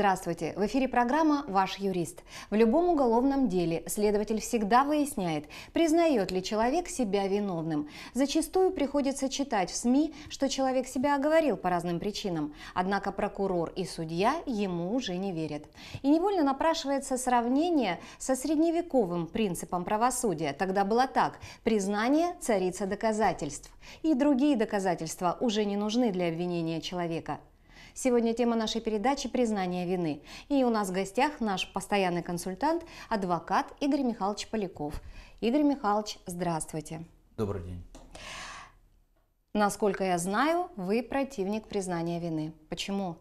Здравствуйте! В эфире программа «Ваш юрист». В любом уголовном деле следователь всегда выясняет, признает ли человек себя виновным. Зачастую приходится читать в СМИ, что человек себя оговорил по разным причинам, однако прокурор и судья ему уже не верят. И невольно напрашивается сравнение со средневековым принципом правосудия. Тогда было так – признание – царица доказательств. И другие доказательства уже не нужны для обвинения человека – Сегодня тема нашей передачи – признание вины. И у нас в гостях наш постоянный консультант, адвокат Игорь Михайлович Поляков. Игорь Михайлович, здравствуйте. Добрый день. Насколько я знаю, вы противник признания вины. Почему?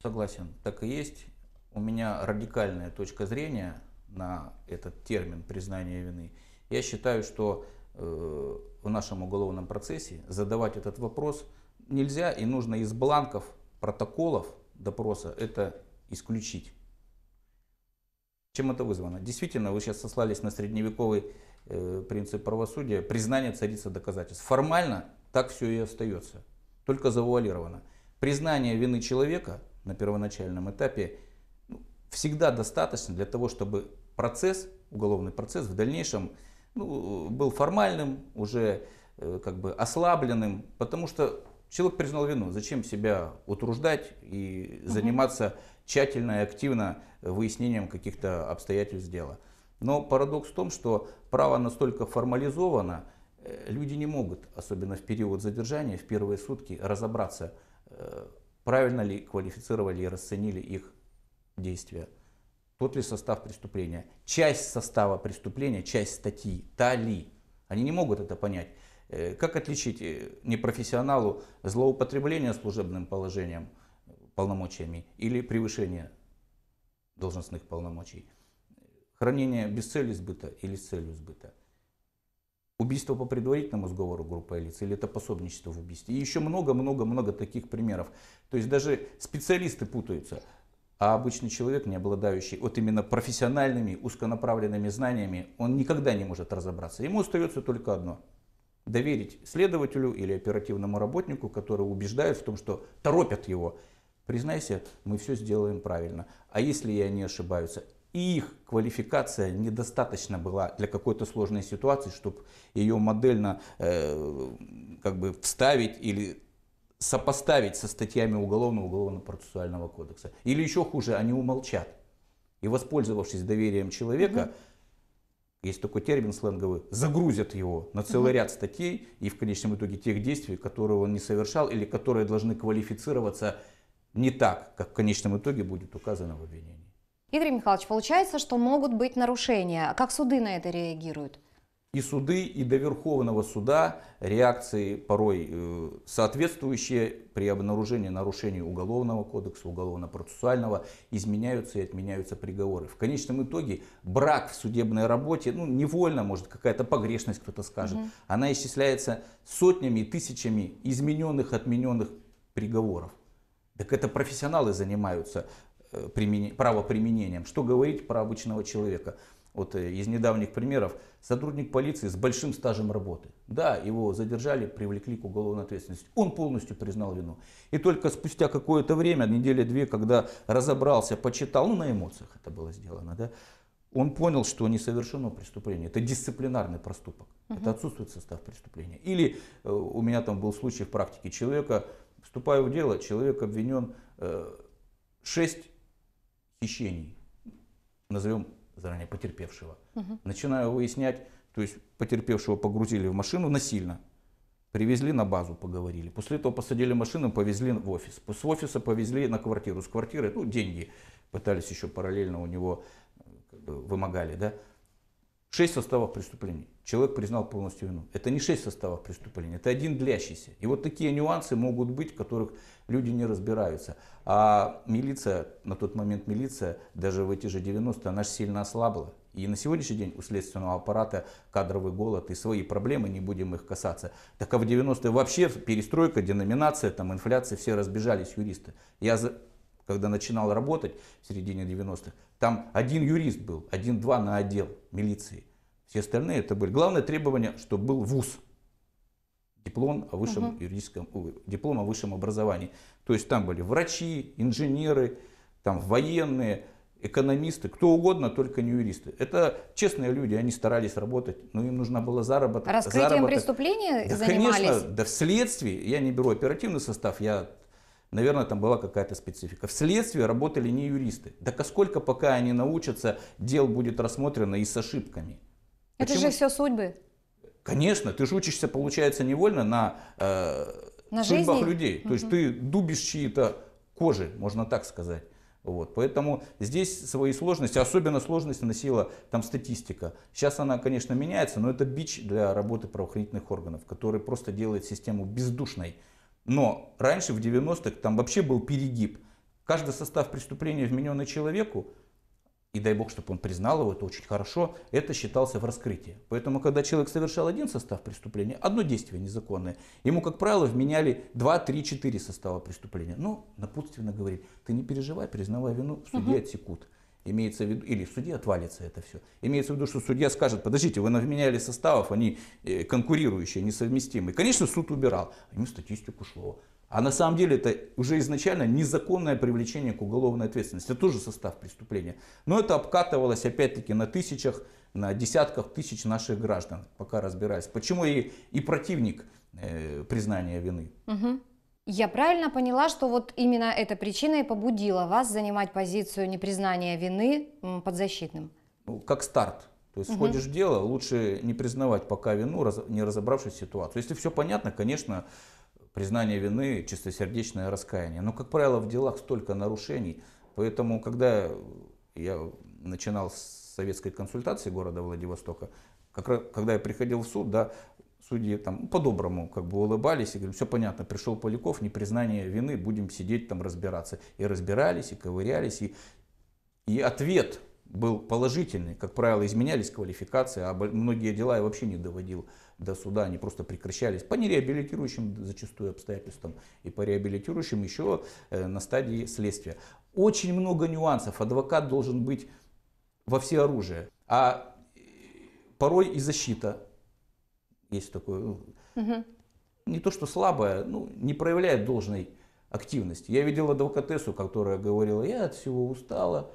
Согласен, так и есть. У меня радикальная точка зрения на этот термин признание вины. Я считаю, что в нашем уголовном процессе задавать этот вопрос – нельзя и нужно из бланков протоколов допроса это исключить. Чем это вызвано? Действительно, вы сейчас сослались на средневековый э, принцип правосудия, признание царицы доказательств. Формально так все и остается, только завуалировано. Признание вины человека на первоначальном этапе ну, всегда достаточно для того, чтобы процесс, уголовный процесс в дальнейшем ну, был формальным, уже э, как бы ослабленным, потому что Человек признал вину. Зачем себя утруждать и заниматься тщательно и активно выяснением каких-то обстоятельств дела? Но парадокс в том, что право настолько формализовано, э, люди не могут, особенно в период задержания, в первые сутки, разобраться, э, правильно ли квалифицировали и расценили их действия. Тот ли состав преступления, часть состава преступления, часть статьи, та ли. Они не могут это понять. Э, как отличить э, непрофессионалу злоупотребление служебным положением, полномочиями или превышение должностных полномочий? Хранение без цели сбыта или с целью сбыта? Убийство по предварительному сговору группы лиц или это пособничество в убийстве? И еще много-много-много таких примеров. То есть даже специалисты путаются. А обычный человек, не обладающий вот именно профессиональными, узконаправленными знаниями, он никогда не может разобраться. Ему остается только одно – доверить следователю или оперативному работнику, который убеждает в том, что торопят его. Признайся, мы все сделаем правильно. А если я не ошибаются, их квалификация недостаточно была для какой-то сложной ситуации, чтобы ее модельно э, как бы вставить или сопоставить со статьями Уголовного уголовно-процессуального кодекса. Или еще хуже, они умолчат. И воспользовавшись доверием человека, угу есть такой термин сленговый, загрузят его на целый ряд статей и в конечном итоге тех действий, которые он не совершал или которые должны квалифицироваться не так, как в конечном итоге будет указано в обвинении. Игорь Михайлович, получается, что могут быть нарушения. Как суды на это реагируют? И суды, и до Верховного суда реакции порой э, соответствующие при обнаружении нарушений Уголовного кодекса, Уголовно-процессуального, изменяются и отменяются приговоры. В конечном итоге брак в судебной работе, ну невольно, может какая-то погрешность кто-то скажет, угу. она исчисляется сотнями и тысячами измененных, отмененных приговоров. Так это профессионалы занимаются э, правоприменением. Что говорить про обычного человека? Вот э, из недавних примеров, сотрудник полиции с большим стажем работы. Да, его задержали, привлекли к уголовной ответственности. Он полностью признал вину. И только спустя какое-то время, неделя-две, когда разобрался, почитал, ну на эмоциях это было сделано, да, он понял, что не совершено преступление. Это дисциплинарный проступок. Угу. Это отсутствует состав преступления. Или э, у меня там был случай в практике человека, вступая в дело, человек обвинен э, 6 хищений. Назовем заранее потерпевшего. Угу. Начинаю выяснять, то есть потерпевшего погрузили в машину насильно, привезли на базу, поговорили. После этого посадили машину, повезли в офис. С офиса повезли на квартиру. С квартиры, ну, деньги пытались еще параллельно у него как бы, вымогали, да. Шесть составов преступлений. Человек признал полностью вину. Это не шесть составов преступления, это один длящийся. И вот такие нюансы могут быть, в которых люди не разбираются. А милиция, на тот момент милиция, даже в эти же 90-е, она же сильно ослабла. И на сегодняшний день у следственного аппарата кадровый голод и свои проблемы, не будем их касаться. Так а в 90-е вообще перестройка, деноминация, там, инфляция, все разбежались юристы. Я, когда начинал работать в середине 90-х, там один юрист был, один-два на отдел милиции. Все остальные это были. Главное требование, чтобы был вуз. диплом о высшем угу. юридическом, диплом о высшем образовании. То есть там были врачи, инженеры, там военные, экономисты, кто угодно, только не юристы. Это честные люди, они старались работать, но им нужна была заработок. Раскрытием заработок. преступления да, занимались? Конечно, да вследствие, я не беру оперативный состав, я, наверное, там была какая-то специфика. Вследствие работали не юристы. Так а сколько пока они научатся, дел будет рассмотрено и с ошибками. Это Почему? же все судьбы. Конечно, ты же учишься, получается, невольно на, э, на судьбах жизни? людей. То угу. есть ты дубишь чьи-то кожи, можно так сказать. Вот, поэтому здесь свои сложности, особенно сложность носила там статистика. Сейчас она, конечно, меняется, но это бич для работы правоохранительных органов, который просто делает систему бездушной. Но раньше, в 90-х, там вообще был перегиб. Каждый состав преступления, вмененный человеку, и дай бог, чтобы он признал его, это очень хорошо, это считался в раскрытии. Поэтому, когда человек совершал один состав преступления, одно действие незаконное, ему, как правило, вменяли 2, 3, 4 состава преступления. Ну, напутственно говорит, ты не переживай, признавай вину, в суде угу. отсекут. Имеется в виду, или в суде отвалится это все. Имеется в виду, что судья скажет, подождите, вы вменяли составов, они э, конкурирующие, несовместимые. Конечно, суд убирал, а ему статистику шло. А на самом деле это уже изначально незаконное привлечение к уголовной ответственности. Это тоже состав преступления. Но это обкатывалось опять-таки на тысячах, на десятках тысяч наших граждан, пока разбирались. Почему и, и противник э, признания вины. Угу. Я правильно поняла, что вот именно эта причина и побудила вас занимать позицию непризнания вины подзащитным? Ну, как старт. То есть угу. входишь в дело, лучше не признавать пока вину, не разобравшись в ситуацию. Если все понятно, конечно, признание вины, чистосердечное раскаяние. Но, как правило, в делах столько нарушений. Поэтому, когда я начинал с советской консультации города Владивостока, как раз, когда я приходил в суд, да, судьи там по-доброму как бы улыбались и говорили, все понятно, пришел Поляков, непризнание вины, будем сидеть там разбираться. И разбирались, и ковырялись, и, и ответ был положительный. Как правило, изменялись квалификации, а многие дела я вообще не доводил до суда, они просто прекращались по нереабилитирующим зачастую обстоятельствам и по реабилитирующим еще э, на стадии следствия. Очень много нюансов. Адвокат должен быть во всеоружие. А порой и защита есть такое, угу. не то что слабая, ну, не проявляет должной активности. Я видел адвокатессу, которая говорила, я от всего устала,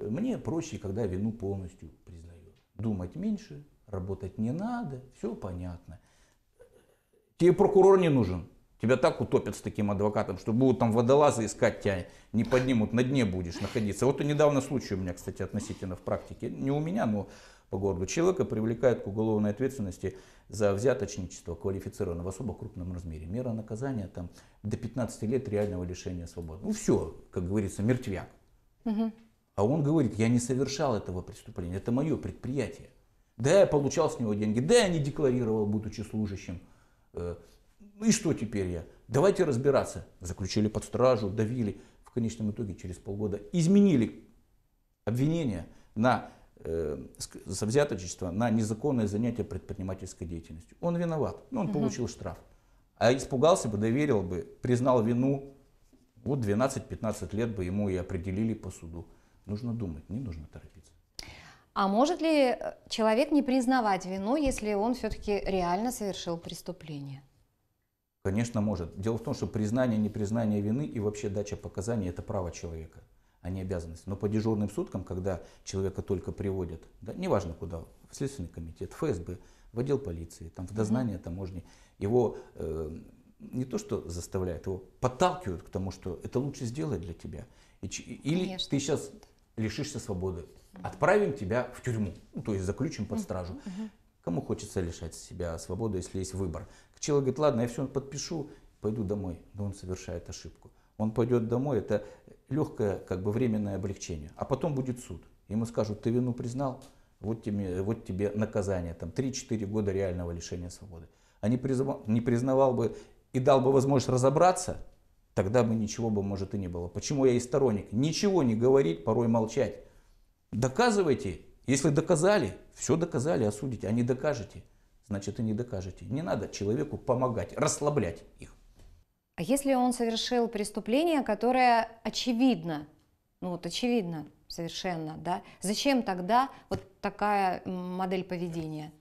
мне проще, когда вину полностью признаю. Думать меньше, работать не надо, все понятно. Тебе прокурор не нужен. Тебя так утопят с таким адвокатом, что будут там водолазы искать тебя, не поднимут, на дне будешь находиться. Вот и недавно случай у меня, кстати, относительно в практике, не у меня, но по городу. Человека привлекают к уголовной ответственности за взяточничество квалифицированное в особо крупном размере. Мера наказания там до 15 лет реального лишения свободы. Ну все, как говорится, мертвяк. Угу. А он говорит, я не совершал этого преступления, это мое предприятие. Да, я получал с него деньги, да, я не декларировал, будучи служащим. Ну и что теперь я? Давайте разбираться. Заключили под стражу, давили. В конечном итоге через полгода изменили обвинение на э, за взяточество на незаконное занятие предпринимательской деятельностью. Он виноват, но он угу. получил штраф. А испугался бы, доверил бы, признал вину, вот 12-15 лет бы ему и определили по суду. Нужно думать, не нужно торопиться. А может ли э, человек не признавать вину, если он все-таки реально совершил преступление? Конечно, может. Дело в том, что признание, непризнание вины и вообще дача показаний – это право человека, а не обязанность. Но по дежурным суткам, когда человека только приводят, да, неважно куда, в Следственный комитет, ФСБ, в отдел полиции, там, в дознание таможни, его э, не то что заставляют, его подталкивают к тому, что это лучше сделать для тебя. И, или Конечно. ты сейчас лишишься свободы отправим тебя в тюрьму, ну, то есть заключим под стражу. Кому хочется лишать себя свободы, если есть выбор? Человек говорит, ладно, я все подпишу, пойду домой. Но он совершает ошибку. Он пойдет домой, это легкое как бы временное облегчение. А потом будет суд. Ему скажут, ты вину признал, вот тебе, вот тебе наказание, там 3-4 года реального лишения свободы. А не, признавал, не признавал бы и дал бы возможность разобраться, тогда бы ничего бы, может, и не было. Почему я и сторонник? Ничего не говорить, порой молчать. Доказывайте. Если доказали, все доказали, осудите. А не докажете, значит и не докажете. Не надо человеку помогать, расслаблять их. А если он совершил преступление, которое очевидно, ну вот очевидно совершенно, да, зачем тогда вот такая модель поведения?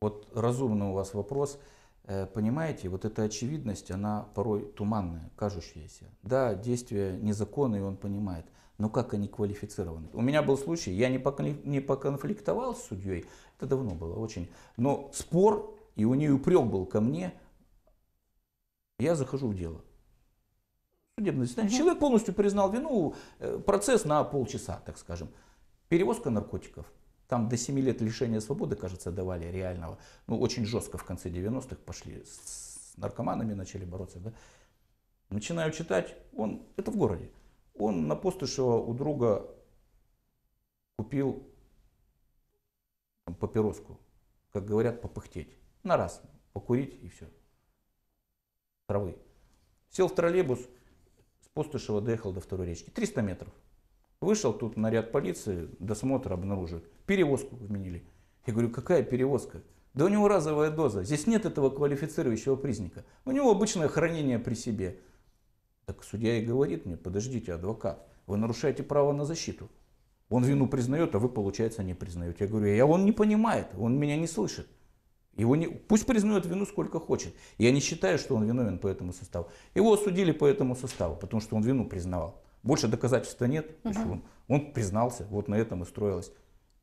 Вот разумный у вас вопрос. э, понимаете, вот эта очевидность, она порой туманная, кажущаяся. Да, действия незаконные, он понимает, но как они квалифицированы? У меня был случай, я не, поконфли- не поконфликтовал с судьей, это давно было очень, но спор, и у нее упрек был ко мне, я захожу в дело. Судебное заседание. Человек полностью признал вину, э, процесс на полчаса, так скажем. Перевозка наркотиков. Там до 7 лет лишения свободы, кажется, давали реального. Ну, очень жестко в конце 90-х пошли. С наркоманами начали бороться. Да? Начинаю читать. Он, это в городе. Он на Постышева у друга купил там, папироску. Как говорят, попыхтеть. На раз. Покурить и все. Травы. Сел в троллейбус, с Постышева доехал до второй речки. 300 метров. Вышел тут наряд полиции, досмотр обнаруживает. Перевозку вменили. Я говорю, какая перевозка? Да у него разовая доза. Здесь нет этого квалифицирующего признака. У него обычное хранение при себе. Так судья и говорит мне, подождите, адвокат, вы нарушаете право на защиту. Он вину признает, а вы, получается, не признаете. Я говорю, я он не понимает, он меня не слышит. Его не, пусть признает вину сколько хочет. Я не считаю, что он виновен по этому составу. Его осудили по этому составу, потому что он вину признавал. Больше доказательства нет. Есть он, он признался, вот на этом и строилось.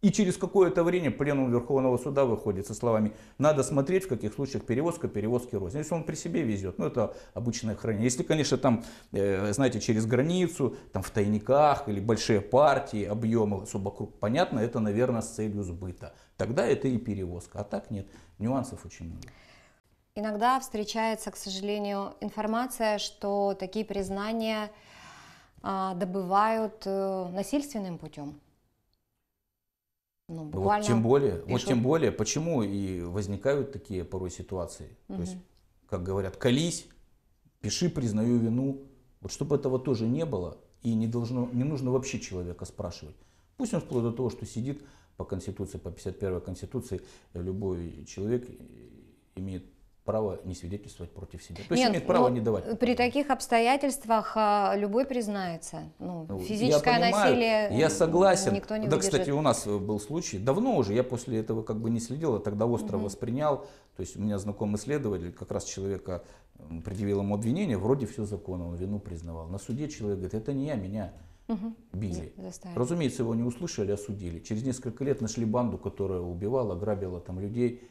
И через какое-то время пленум Верховного Суда выходит со словами, надо смотреть, в каких случаях перевозка, перевозки рознь. Если он при себе везет, ну это обычное хранение. Если, конечно, там, э, знаете, через границу, там в тайниках или большие партии, объемы, особо круг, понятно, это, наверное, с целью сбыта. Тогда это и перевозка. А так нет, нюансов очень много. Иногда встречается, к сожалению, информация, что такие признания а, добывают э, насильственным путем. Ну, Вот тем более, вот пишут. тем более, почему и возникают такие порой ситуации. То есть, как говорят, колись, пиши, признаю вину. Вот чтобы этого тоже не было, и не, должно, не нужно вообще человека спрашивать. Пусть он вплоть до того, что сидит по Конституции, по 51 Конституции, любой человек имеет право не свидетельствовать против себя. То есть Нет, имеет право ну, не давать. При таких обстоятельствах а, любой признается. Ну, Ну, физическое я понимаю, насилие Я согласен. никто не да, выдержит. кстати, у нас э, был случай, давно уже, я после этого как бы не следил, а тогда остро Мгм. воспринял. То есть у меня знакомый следователь, как раз человека предъявил ему обвинение, вроде все законно, он вину признавал. На суде человек говорит, это не я, меня Мгм. били. За- заставили. Разумеется, его не услышали, осудили. Через несколько лет нашли банду, которая убивала, грабила там людей.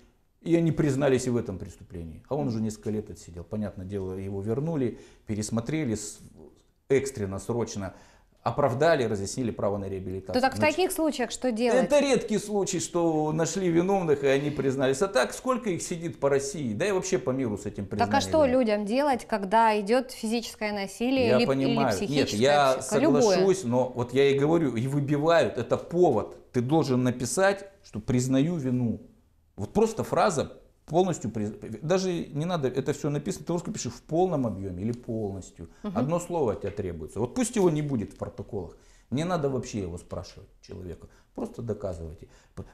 И они признались и в этом преступлении. А он уже несколько лет отсидел. Понятное дело, его вернули, пересмотрели экстренно, срочно, оправдали, разъяснили право на реабилитацию. То так в Значит, таких случаях что делать? это редкий случай, что нашли виновных, и они признались. А так, сколько их сидит по России? Да и вообще по миру с этим Так признанием. а что людям делать, когда идет физическое насилие Я или, понимаю. или психическое? Нет, я психо- любое? соглашусь, но вот я и говорю, и выбивают, это повод. Ты должен написать, что признаю вину. Вот просто фраза полностью, даже не надо, это все написано, ты просто пиши в полном объеме или полностью. Одно слово от тебя требуется. Вот пусть его не будет в протоколах. Не надо вообще его спрашивать человека. Просто доказывайте.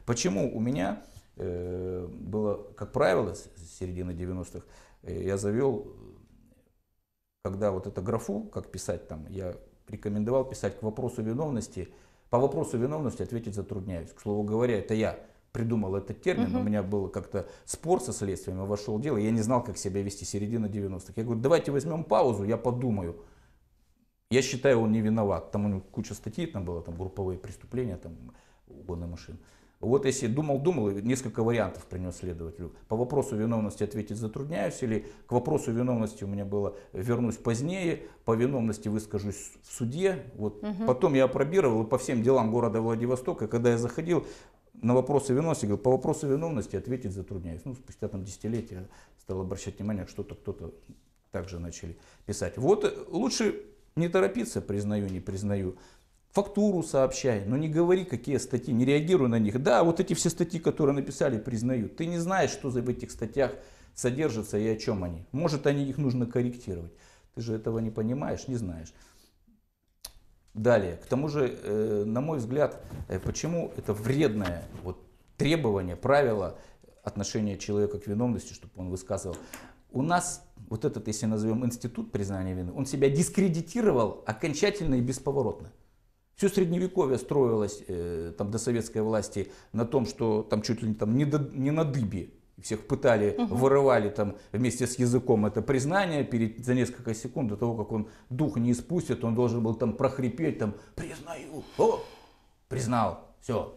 Почему у меня э, было, как правило, с с середины 90-х, э, я завел когда вот эту графу, как писать там, я рекомендовал писать к вопросу виновности. По вопросу виновности ответить затрудняюсь. К слову говоря, это я придумал этот термин, у меня был как-то спор со следствием, я вошел в дело, я не знал, как себя вести, середина 90-х. Я говорю, давайте возьмем паузу, я подумаю. Я считаю, он не виноват. Там у него куча статей, там было там групповые преступления, там угоны машин. Вот если думал, думал, и несколько вариантов принес следователю. По вопросу виновности ответить затрудняюсь, или к вопросу виновности у меня было вернусь позднее, по виновности выскажусь в суде. Вот. Потом я опробировал и по всем делам города Владивостока, когда я заходил на вопросы виновности, говорил, по вопросу виновности ответить затрудняюсь. Ну, спустя там десятилетия стал обращать внимание, что-то кто-то также начали писать. Вот э, лучше не торопиться, признаю, не признаю. Фактуру сообщай, но не говори, какие статьи, не реагируй на них. Да, вот эти все статьи, которые написали, признаю. Ты не знаешь, что в этих статьях содержится и о чем они. Может, они их нужно корректировать. Ты же этого не понимаешь, не знаешь. Далее, к тому же, э, на мой взгляд, э, почему это вредное вот, требование, правило отношения человека к виновности, чтобы он высказывал. У нас вот этот, если назовем институт признания вины, он себя дискредитировал окончательно и бесповоротно. Все средневековье строилось э, там, до советской власти на том, что там чуть ли не, там, не, до- не на дыбе всех пытали, вырывали там вместе с языком это признание перед, за несколько секунд до того, как он дух не испустит, он должен был там прохрипеть, там, признаю, о, признал, все,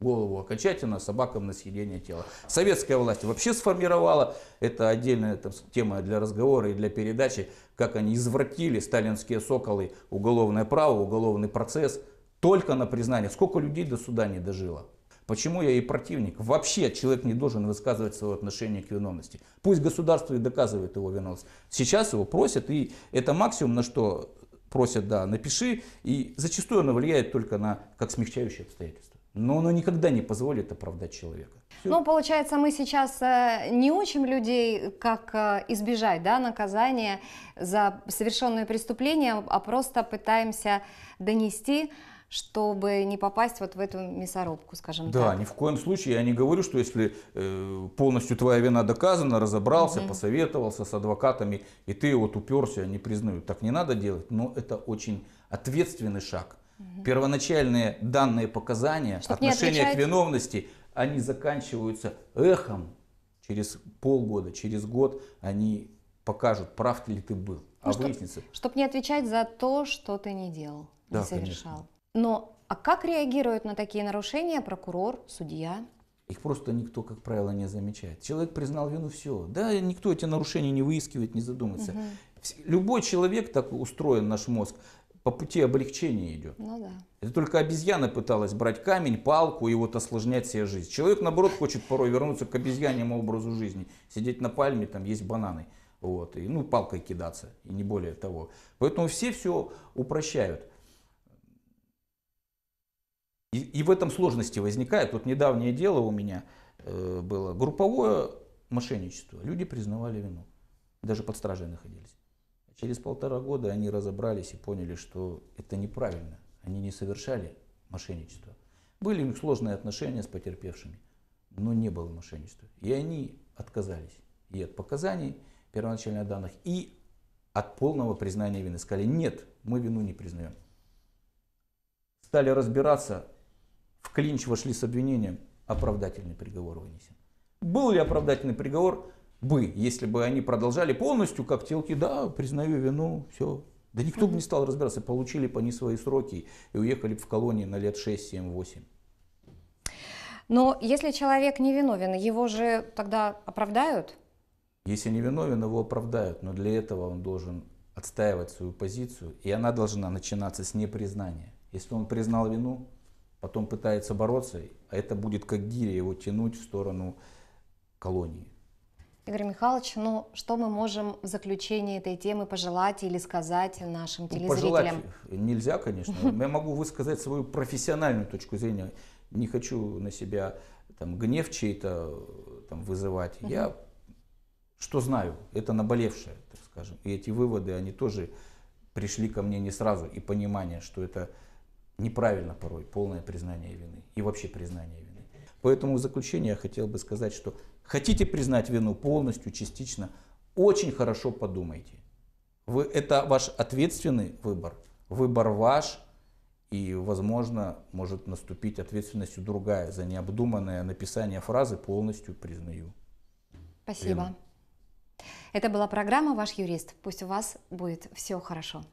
голову окончательно собакам на съедение тела. Советская власть вообще сформировала, это отдельная там, тема для разговора и для передачи, как они извратили сталинские соколы уголовное право, уголовный процесс только на признание. Сколько людей до суда не дожило. Почему я и противник? Вообще человек не должен высказывать свое отношение к виновности. Пусть государство и доказывает его виновность. Сейчас его просят, и это максимум, на что просят, да, напиши, и зачастую оно влияет только на как смягчающее обстоятельство. Но оно никогда не позволит оправдать человека. Всё. Ну, получается, мы сейчас э, не учим людей, как э, избежать да, наказания за совершенное преступление, а просто пытаемся донести, чтобы не попасть вот в эту мясорубку, скажем Да, так. ни в коем случае я не говорю, что если э, полностью твоя вина доказана, разобрался, посоветовался с адвокатами, и ты вот уперся, не признаю. Так не надо делать, но это очень ответственный шаг. Первоначальные данные показания, Чтоб не отношения отвечать. к виновности, они заканчиваются эхом. Через полгода, через год они покажут, прав ли ты был. А Ну, что- выяснится, Чтобы не отвечать за то, что ты не делал, Да, не конечно. Но а как реагируют на такие нарушения прокурор, судья? Их просто никто, как правило, не замечает. Человек признал вину, все. Да, никто эти нарушения не выискивает, не задумывается. Вс- Любой человек, так устроен наш мозг, по пути облегчения идет. Ну да. Это только обезьяна пыталась брать камень, палку и вот осложнять себе жизнь. Человек, наоборот, хочет порой вернуться к обезьяньему образу жизни. Сидеть на пальме, там есть бананы. Вот, и, ну, палкой кидаться, и не более того. Поэтому все все упрощают. И, и в этом сложности возникает. Вот недавнее дело у меня э, было групповое мошенничество. Люди признавали вину. Даже под стражей находились. Через полтора года они разобрались и поняли, что это неправильно. Они не совершали мошенничество. Были у них сложные отношения с потерпевшими, но не было мошенничества. И они отказались и от показаний первоначальных данных, и от полного признания вины. Сказали, нет, мы вину не признаем. Стали разбираться, в клинч вошли с обвинением, оправдательный приговор вынесен. Был ли оправдательный приговор? Бы, если бы они продолжали полностью, как телки, да, признаю вину, все. Да никто бы не стал разбираться, получили бы они свои сроки и уехали бы в колонии на лет 6, 7, 8. Но если человек невиновен, его же тогда оправдают? Если не виновен, его оправдают, но для этого он должен отстаивать свою позицию, и она должна начинаться с непризнания. Если он признал вину, потом пытается бороться, а это будет как гиря его тянуть в сторону колонии. Игорь Михайлович, ну что мы можем в заключении этой темы пожелать или сказать нашим Ну, пожелать телезрителям? нельзя, конечно. Я могу высказать свою профессиональную точку зрения. Не хочу на себя там, гнев чей-то там, вызывать. Я что знаю, это наболевшее, так скажем. И эти выводы, они тоже пришли ко мне не сразу. И понимание, что это неправильно порой, полное признание вины. И вообще признание вины. Поэтому в заключение я хотел бы сказать, что хотите признать вину полностью, частично, очень хорошо подумайте. Вы, это ваш ответственный выбор. Выбор ваш, и, возможно, может наступить ответственностью другая за необдуманное написание фразы «полностью признаю». Спасибо. Это была программа «Ваш юрист». Пусть у вас будет все хорошо.